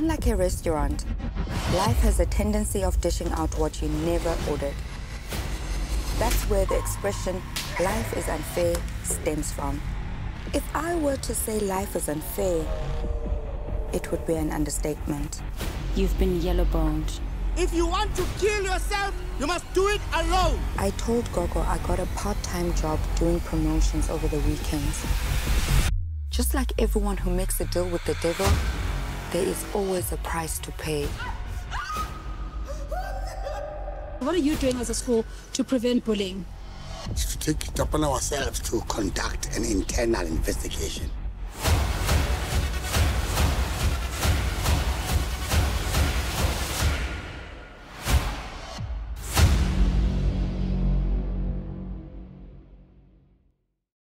Unlike a restaurant, life has a tendency of dishing out what you never ordered. That's where the expression, life is unfair, stems from. If I were to say life is unfair, it would be an understatement. You've been yellow boned. If you want to kill yourself, you must do it alone. I told Gogo I got a part-time job doing promotions over the weekends. Just like everyone who makes a deal with the devil, there is always a price to pay. What are you doing as a school to prevent bullying? To take it upon ourselves to conduct an internal investigation